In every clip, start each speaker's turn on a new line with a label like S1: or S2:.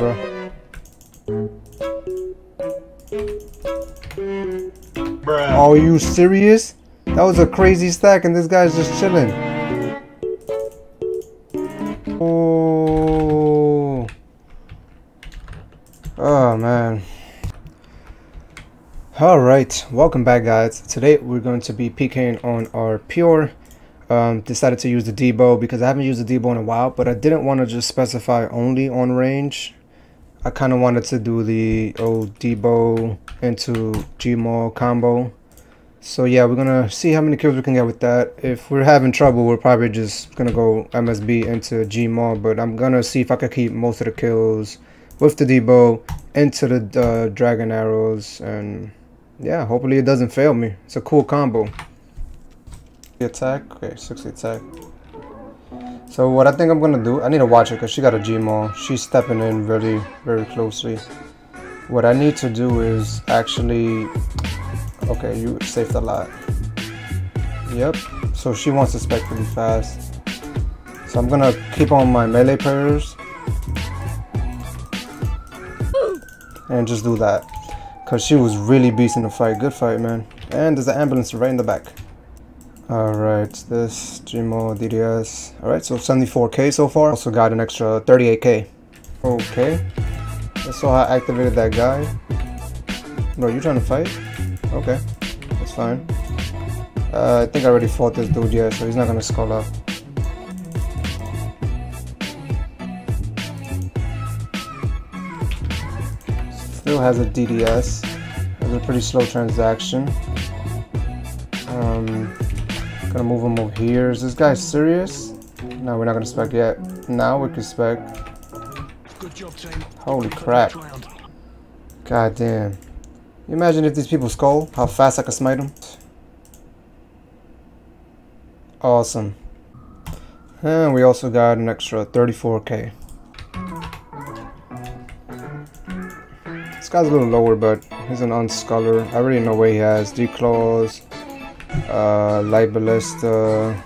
S1: bro.
S2: Bruh.
S1: Are you serious? That was a crazy stack and this guy's just chilling. Oh. Oh man. Alright, welcome back guys. Today we're going to be PKing on our pure. Um, decided to use the Dbow because I haven't used the Dbow in a while, but I didn't want to just specify only on range. I kind of wanted to do the old Dbow into Gmaul combo. So yeah, we're gonna see how many kills we can get with that. If we're having trouble, we're probably just gonna go MSB into Gmaul, but I'm gonna see if I can keep most of the kills with the Dbow into the uh, Dragon Arrows, and yeah, hopefully it doesn't fail me. It's a cool combo. The attack, okay, 60 attack. So what I think I'm gonna do, I need to watch her because she got a Gmaul. She's stepping in very, very closely. What I need to do is actually Okay, you saved a lot. Yep. So she wants to spec pretty fast. So I'm gonna keep on my melee prayers. And just do that. Cause she was really beasting the fight. Good fight, man. And there's an ambulance right in the back. Alright, this Gmaul DDS. Alright, so 74k so far. Also got an extra 38k. Okay. That's how I activated that guy. Bro, you trying to fight? Okay, that's fine. Uh, I think I already fought this dude, yeah, so he's not gonna skull up. Still has a DDS. It's a pretty slow transaction. Um, gonna move him over here. Is this guy serious? No, we're not gonna spec yet. Now we can spec. Holy crap. God damn. You imagine if these people skull, how fast I could smite them? Awesome. And we also got an extra 34k. This guy's a little lower, but he's an unsculler. I already know what he has. Declaws, uh, Light Ballista.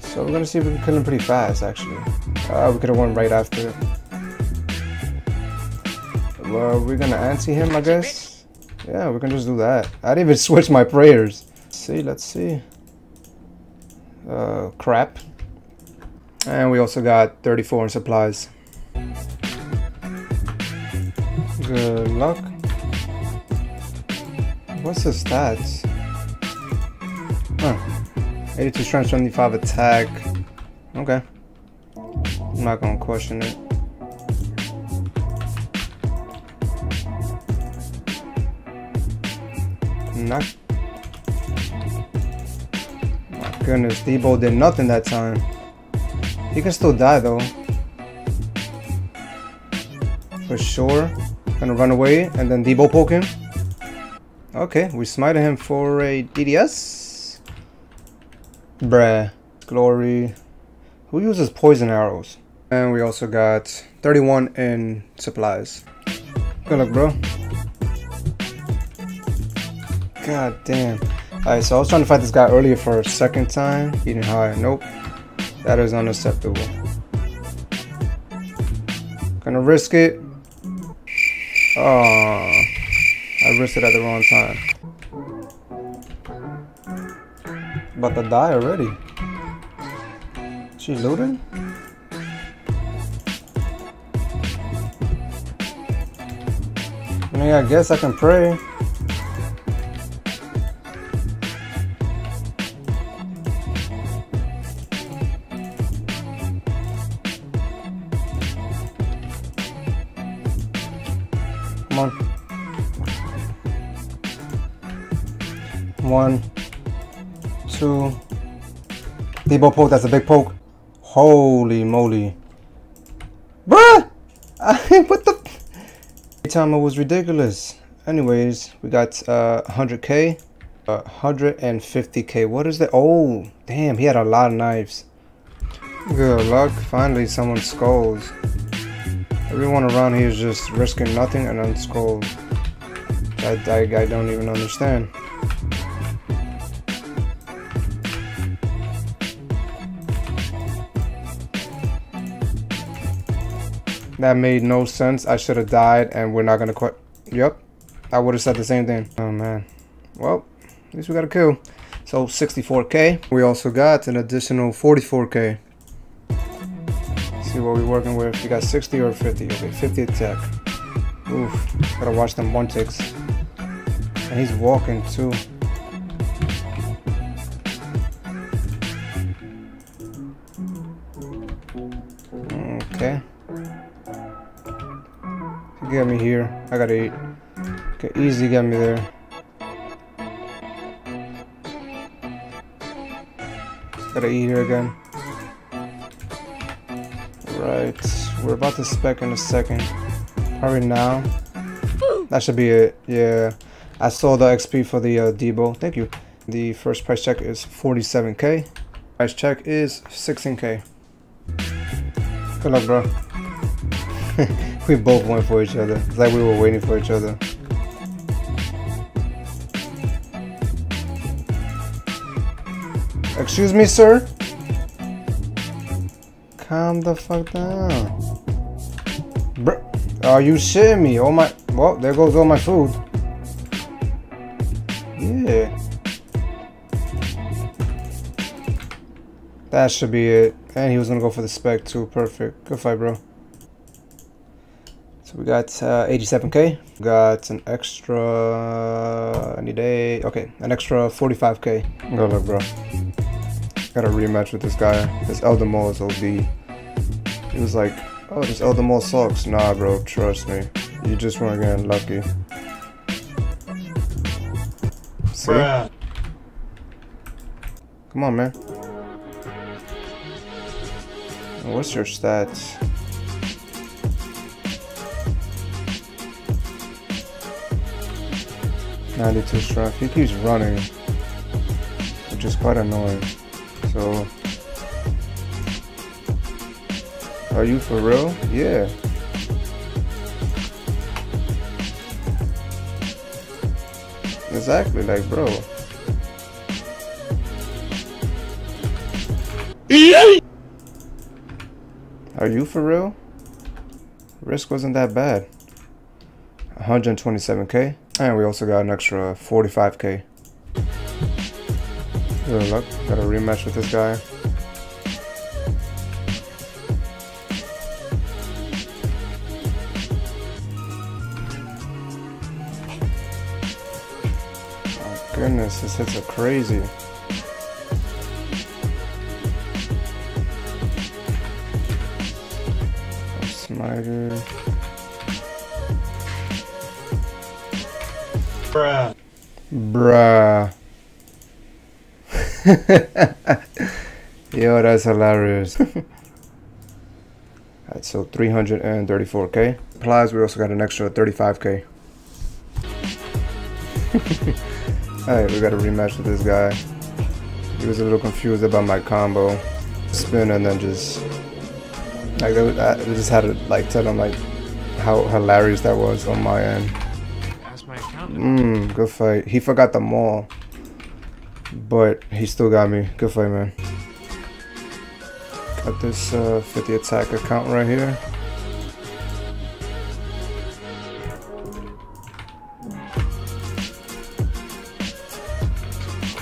S1: So we're gonna see if we can kill him pretty fast, actually. Uh, we could have won right after. Well, we're gonna anti him, I guess. Yeah, we can just do that. I didn't even switch my prayers. Let's see, let's see. Uh, crap. And we also got 34 in supplies. Good luck. What's his stats? Huh. 82 strength, 25 attack. Okay. I'm not gonna question it. Not. My goodness, Dbow did nothing that time. He can still die though. For sure. Gonna run away and then Dbow poke him. Okay, we smited him for a DDS. Bruh. Glory. Who uses poison arrows? And we also got 31 in supplies. Good luck, bro. God damn. Alright, so I was trying to fight this guy earlier for a second time. He didn't hide. Nope. That is unacceptable. Gonna risk it. Oh, I risked it at the wrong time. About to die already. She looting? I mean, I guess I can pray. Come on. One, two. Dbow poke, that's a big poke. Holy moly. Bruh! what the? Timer was ridiculous. Anyways, we got uh, 100k. Uh, 150k. What is that? Oh, damn, he had a lot of knives. Good luck. Finally, someone skulls. Everyone around here is just risking nothing and unskulled. I, I, I don't even understand. That made no sense. I should have died and we're not gonna quit. Yep. I would have said the same thing. Oh man. Well, at least we got a kill. So 64k. We also got an additional 44k. See what we're working with. You got 60 or 50. Okay, 50 attack. Oof. Gotta watch them one ticks. And he's walking too. Okay. Get me here. I gotta eat. Okay, easy get me there. Gotta eat here again. Right. We're about to spec in a second. Probably now. That should be it. Yeah. I saw the XP for the uh, Dbow. Thank you. The first price check is 47k. Price check is 16k. Good luck, bro. we both went for each other. It's like we were waiting for each other. Excuse me, sir? Calm the fuck down. Bro, are you shitting me? Oh my, well, there goes all my food. Yeah. That should be it. And he was gonna go for the spec too. Perfect. Good fight, bro. We got uh, 87k. Got an extra. Any day. Okay, an extra 45k. Good luck, bro. Got a rematch with this guy. This Elder is OD. He was like, oh, this Elder Maul sucks. Nah, bro, trust me. You just weren't getting lucky. See? Bruh. Come on, man. What's your stats? Ninety-two strike. He keeps running, which is quite annoying. So, are you for real? Yeah. Exactly, like, bro. Are you for real? Risk wasn't that bad. 127k. And we also got an extra 45k. Good luck. Got a rematch with this guy. Oh goodness, this hits are crazy. Smiter. Bruh. Bruh. Yo, that's hilarious. Alright, so 334k. Plus, we also got an extra 35k. Alright, we got a rematch with this guy. He was a little confused about my combo. Spin and then just... Like, I just had to like tell him like how hilarious that was on my end. Mmm, good fight. He forgot the maul. But he still got me. Good fight, man. Got this uh, 50 attack account right here.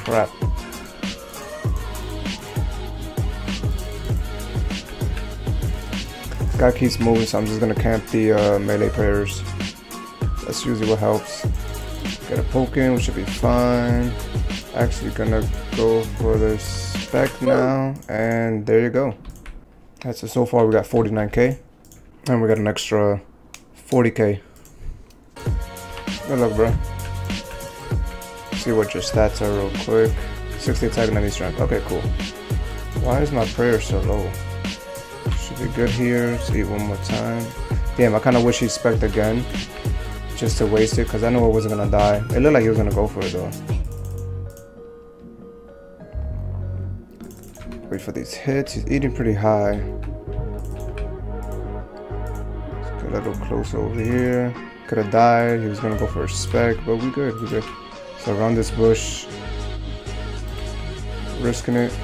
S1: Crap. This guy keeps moving, so I'm just gonna camp the uh, melee players. That's usually what helps. Get a poke in, which should be fine. Actually gonna go for the spec now and there you go. That's so, so far we got 49k and we got an extra 40k good luck bro. See what your stats are real quick. 60 attack 90 strength. Okay cool. Why is my prayer so low? Should be good here. See one more time. Damn i kind of wish he spec again just to waste it because i know it wasn't gonna die it looked like he was gonna go for it though Wait for these hits. He's eating pretty high. Let's get a little closer over here. Could have died. He was gonna go for a spec, but we good. We good. So around this bush, risking it.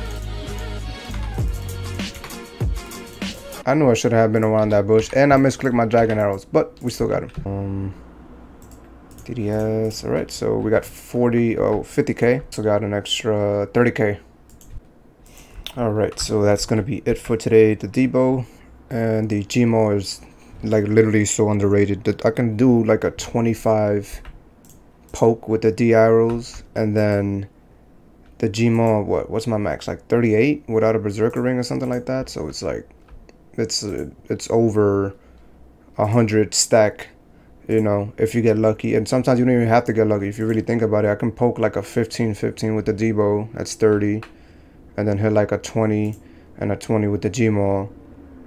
S1: I knew I should have been around that bush. And I misclicked my dragon arrows. But we still got him. Um, DDS. Alright, so we got 40, oh, 50k. So got an extra 30k. Alright, so that's going to be it for today. The Dbow and the Gmaul is like literally so underrated. That I can do like a 25 poke with the D arrows and then the Gmaul, what, what's my max? Like 38 without a Berserker ring or something like that. So it's like, it's, it's over a hundred stack you know, if you get lucky. And sometimes you don't even have to get lucky. If you really think about it, I can poke like a 15 15 with the Dbow, that's 30, and then hit like a 20 and a 20 with the Gmaul,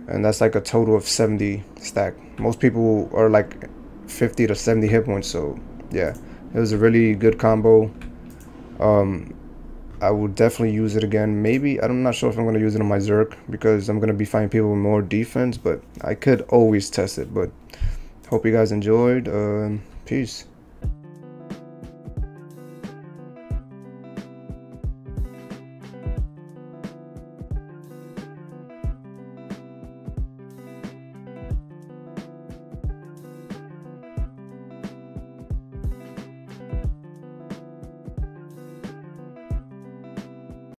S1: and that's like a total of 70 stack. Most people are like 50 to 70 hit points, so yeah, it was a really good combo. Um, I would definitely use it again. Maybe I'm not sure if I'm gonna use it on my Zerk because I'm gonna be fighting people with more defense, but I could always test it. But Hope you guys enjoyed. Uh, peace.